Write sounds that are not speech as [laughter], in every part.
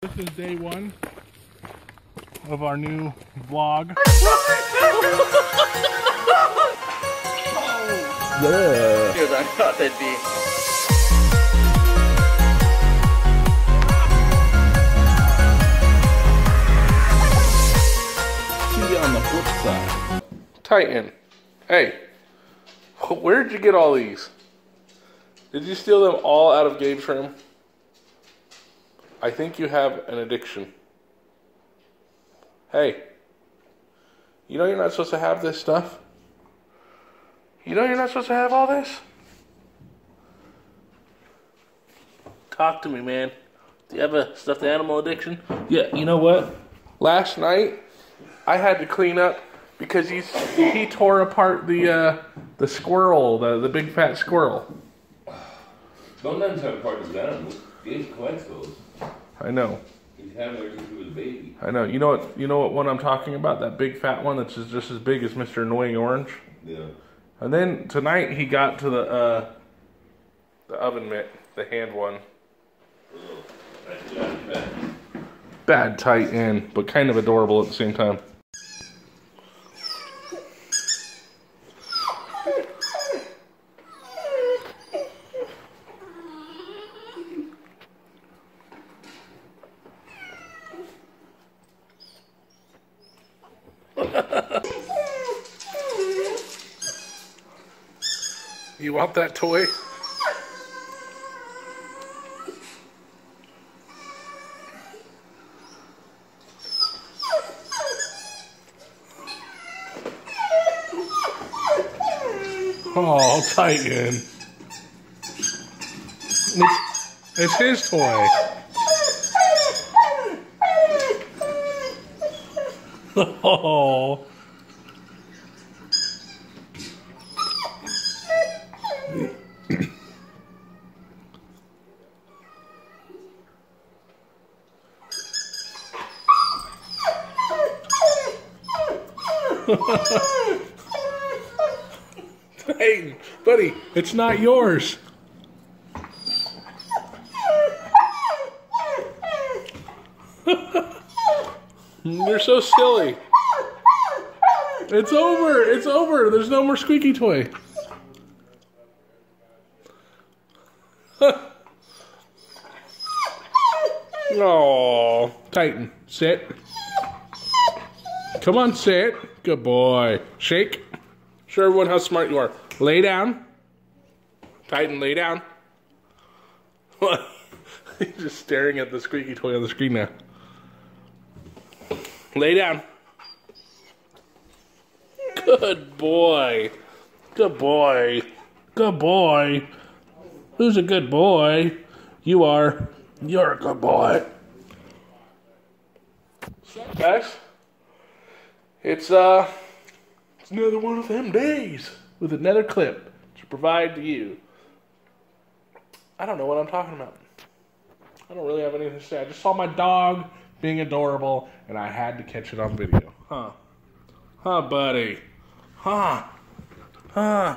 This is day one of our new vlog. [laughs] Oh. Yeah. Dude, I thought that'd be. See you on the flip side. Titan, hey, where'd you get all these? Did you steal them all out of Gabe's room? I think you have an addiction. Hey, you know you're not supposed to have this stuff? You know you're not supposed to have all this? Talk to me, man. Do you have a stuffed animal addiction? Yeah, you know what? Last night, I had to clean up because he's he tore apart the uh, the squirrel, the the big fat squirrel. Don't let him have part of his animals. Gabe collects those. I know, He's having ever since he was a baby. I know. You know what? You know what one I'm talking about? That big fat one that's just, just as big as Mr. Annoying Orange. Yeah. And then tonight he got to the uh, the oven mitt, the hand one. That's Johnny Fat. Bad tight end, but kind of adorable at the same time. [laughs] You want that toy? Oh, Titan. It's, it's his toy. Oh. [laughs] Hey, buddy, it's not yours. [laughs] You're so silly. It's over. It's over. There's no more squeaky toy. [laughs] Oh, Titan, sit. Come on, sit. Good boy. Shake. Show everyone how smart you are. Lay down. Titan, lay down. [laughs] He's just staring at the squeaky toy on the screen now. Lay down. Good boy. Good boy. Good boy. Who's a good boy? You are. You're a good boy. Guys, it's uh, it's another one of them days with another clip to provide to you. I don't know what I'm talking about. I don't really have anything to say. I just saw my dog being adorable, and I had to catch it on video. Huh? Huh, buddy? Huh? Huh?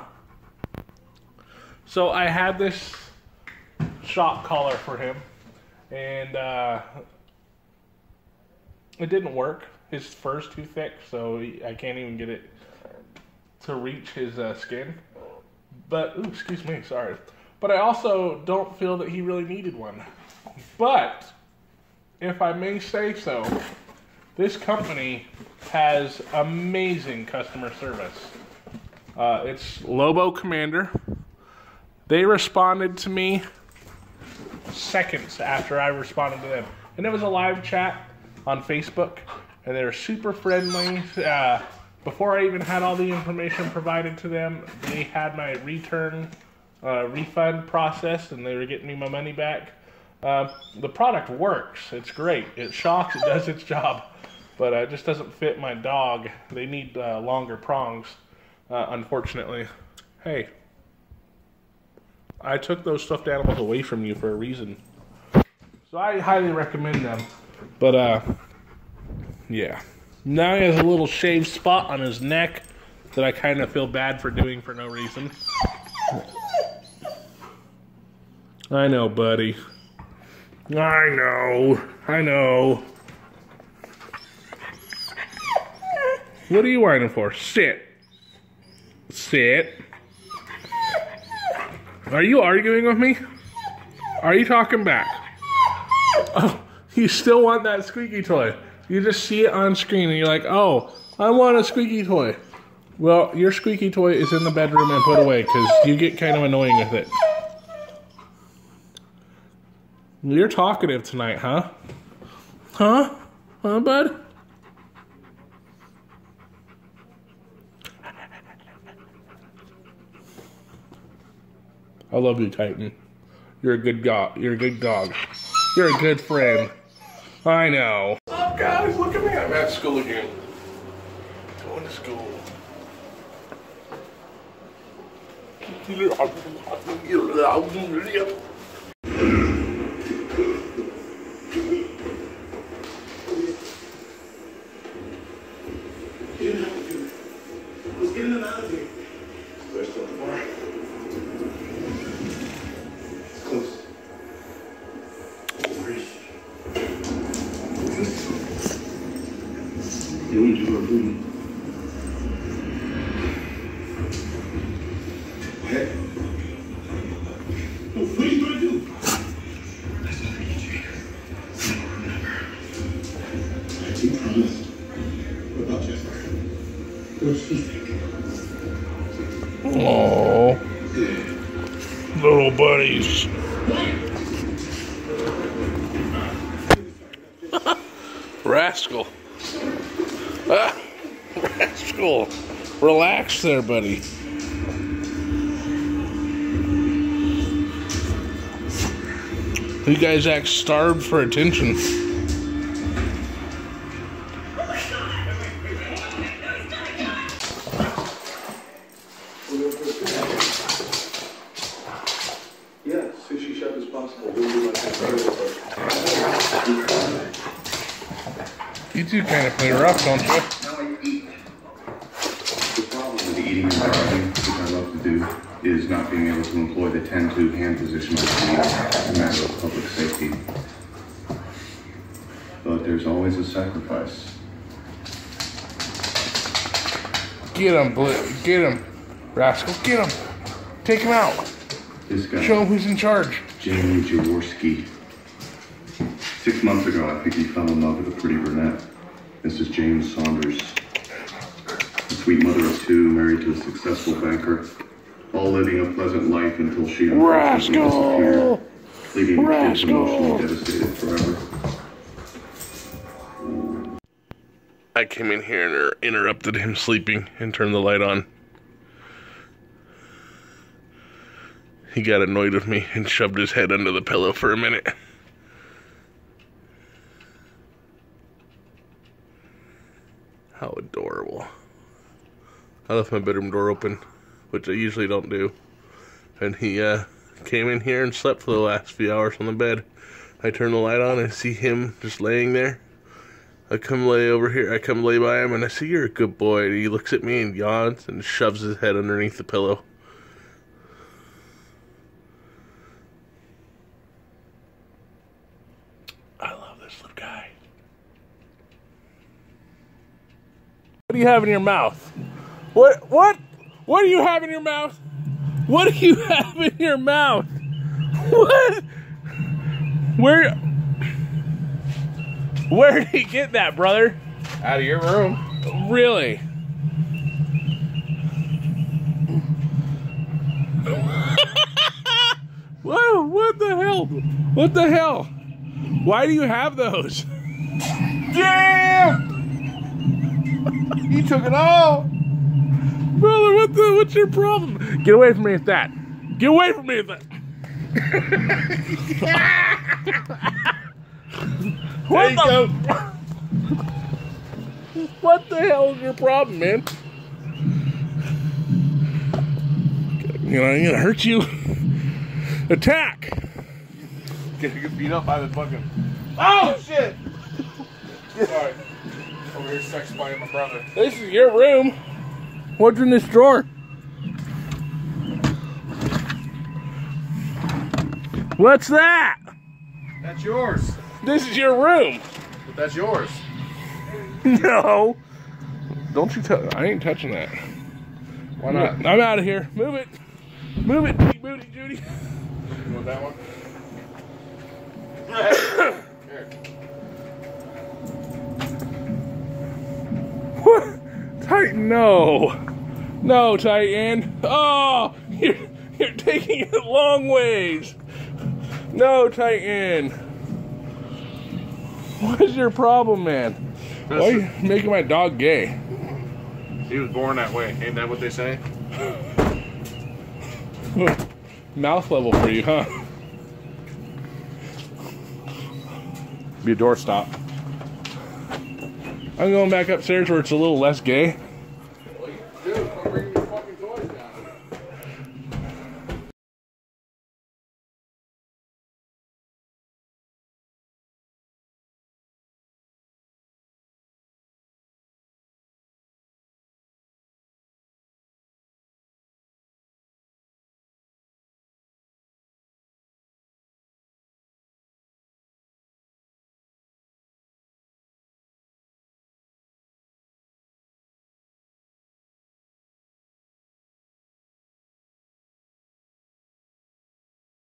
So I had this shock collar for him, and uh, it didn't work. His fur's too thick, so I can't even get it to reach his uh, skin. But, ooh, excuse me, sorry. But I also don't feel that he really needed one. But, if I may say so, this company has amazing customer service. Uh, it's Lobo Commander. They responded to me seconds after I responded to them. And it was a live chat on Facebook, and they were super friendly. Uh, before I even had all the information provided to them, they had my return uh, refund processed, and they were getting me my money back. Uh, the product works. It's great. It shocks. It does its job, but uh, it just doesn't fit my dog. They need uh, longer prongs, uh, unfortunately. Hey, I took those stuffed animals away from you for a reason. So I highly recommend them. But uh yeah. Now he has a little shaved spot on his neck that I kind of feel bad for doing for no reason. I know, buddy. I know. I know. What are you whining for? Sit. Sit. Are you arguing with me? Are you talking back? Oh, you still want that squeaky toy. You just see it on screen and you're like, oh, I want a squeaky toy. Well, your squeaky toy is in the bedroom and put away because you get kind of annoying with it. You're talkative tonight, huh? Huh? Huh, bud? I love you, Titan. You're a good dog. You're a good dog. You're a good friend. I know. What's up, guys? Look at me. I'm at school again. Going to school. Let's [laughs] Ah, rascal. Relax there, buddy. You guys act starved for attention. Yeah, sushi chef as possible. We'll do like You two kind of play rough, don't you? The problem with eating and driving, which I love to do, is not being able to employ the 10-2 hand position as a matter of public safety. But there's always a sacrifice. Get him, Bl- get him. Rascal, get him. Take him out. This guy, Show him who's in charge. Jamie Jaworski. Six months ago, I think he fell in love with a pretty brunette. Mrs. James Saunders. A sweet mother of two, married to a successful banker. All living a pleasant life until she unfortunately Rascal! disappeared, leaving the kids Rascal! emotionally devastated forever. I came in here and er- interrupted him sleeping and turned the light on. He got annoyed with me and shoved his head under the pillow for a minute. How adorable. I left my bedroom door open, which I usually don't do. And he uh, came in here and slept for the last few hours on the bed. I turn the light on and see him just laying there. I come lay over here. I come lay by him, and I see you're a good boy. And he looks at me and yawns and shoves his head underneath the pillow. I love this little guy. What do you have in your mouth? What? What? What do you have in your mouth? What do you [laughs] have in your mouth? What? Where? Where did he get that, brother? Out of your room. Really? [laughs] Whoa, what the hell? What the hell? Why do you have those? Damn! You took it all. Brother, what the what's your problem? Get away from me with that. Get away from me with that. [laughs] what There the go. [laughs] What the hell is your problem, man? You know, I'm gonna hurt you. [laughs] Attack! Gonna get beat up by the fucking. Oh shit! Sorry. Over here sex buying my brother. This is your room. What's in this drawer? What's that? That's yours. This is your room. But that's yours. [laughs] No. Don't you touch. I ain't touching that. Why not? I'm out of here. Move it. Move it, Booty Judy. You want that one? [coughs] Here. Titan, no. No, Titan. Oh, you're, you're taking it long ways. No, Titan. What is your problem, man? Why are you making my dog gay? He was born that way. Ain't that what they say? Mouth level for you, huh? Be a doorstop. I'm going back upstairs where it's a little less gay.